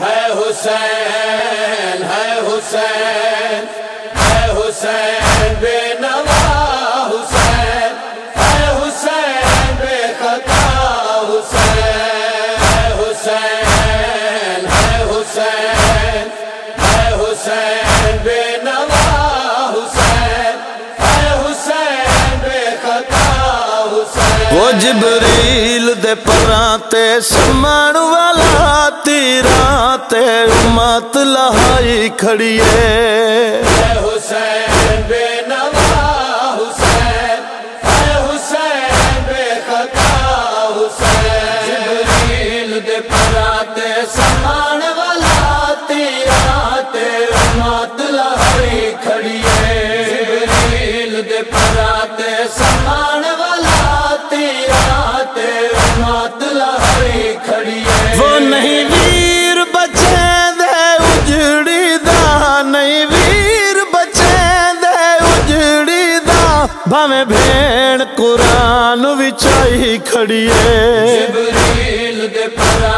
ہے حسین ہے حسین ہے حسین بے نوا حسین، ہے حسین بے خطا حسین، ہے حسین ہے حسین ہے حسین بے نوا حسین، ہے حسین بے خطا حسین۔ وہ جبریل دے پران تے سمان والا تیران تے امت لہائی کھڑی ہے ਭਾਵੇਂ ਭੇਣ ਕੁਰਾਨ ਵਿਚਾਈ ਖੜੀਏ। ਜਿਬਰੀਲ ਦੇ ਪਰਾਂ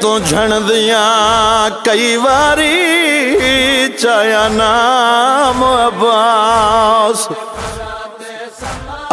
ਤੋਂ ਝਣਦਿਆਂ ਕਈ ਵਾਰੀ ਚਾਇਆ ਨਾਮ ਅਬਾਸ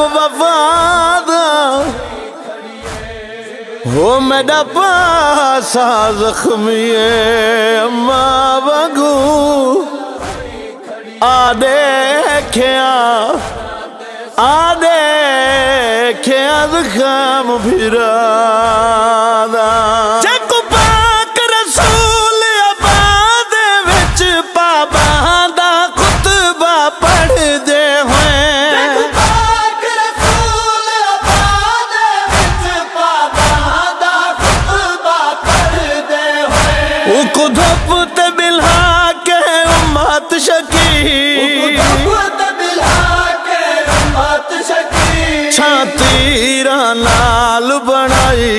صاحب وفادہ ہو میرا پاسا زخمی اما بگو آ دیکھیا آ دیکھیا زخم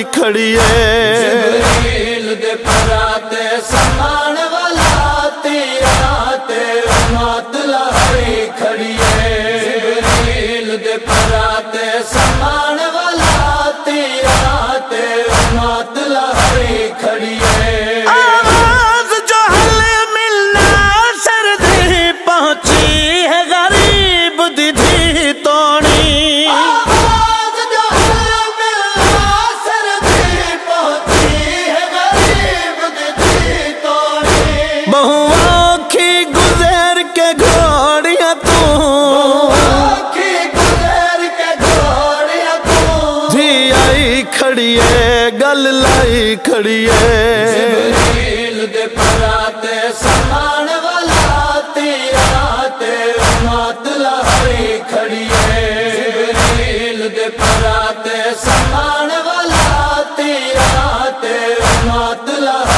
ਖੜੀਏ। جبریل لائی ہے جبریل دے پراتے سمان والا تیرا تے امت لائی کھڑی ہے جبریل دے پراتے سمان والا تیرا تے امت لہری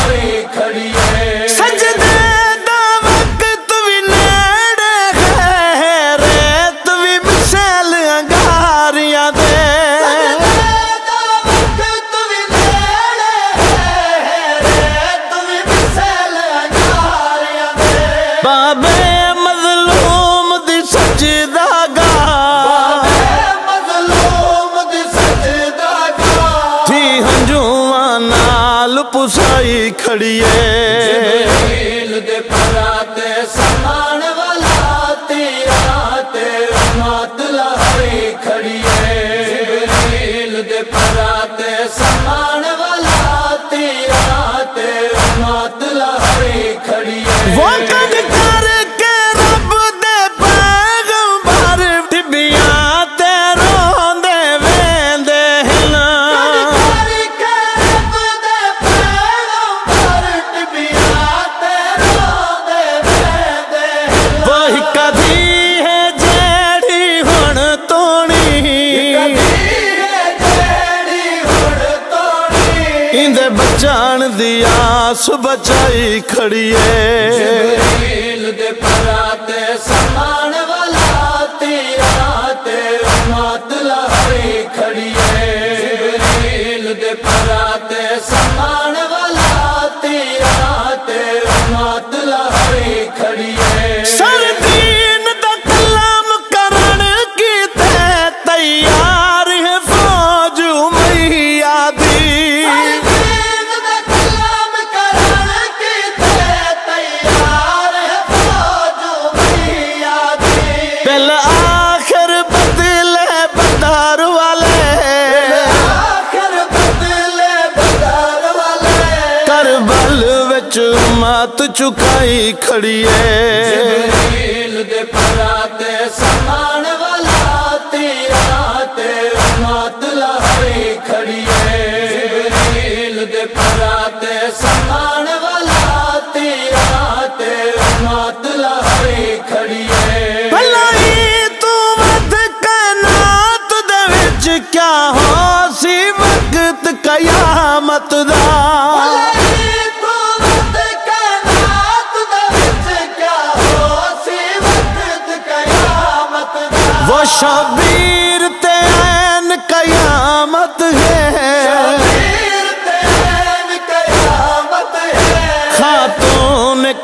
ছড়িয়ে دی آس بچائی کھڑیے جبریل دے پراتے سمان والا تیرا تیرا مات لہری کھڑیے جبریل دے پراتے سمان ہاتھ چکائی کھڑی ہے۔ دے پراتے سامان والا تیرا تیرا مات لائی کھڑی ہے۔ دے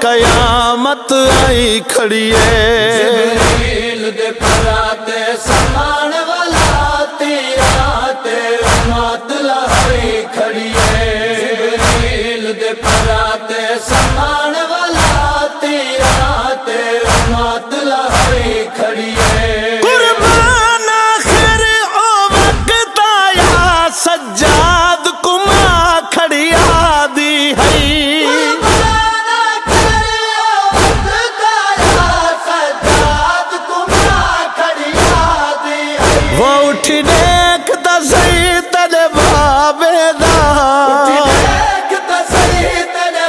قیامت آئی کھڑی ہے۔ ਉੱਠੀ ਦੇਖਦਾ ਸਹੀ ਤੇਰੇ ਭਾਵੇ ਦਾ। ਉੱਠੀ ਦੇਖਦਾ ਸਹੀ ਤੇਰੇ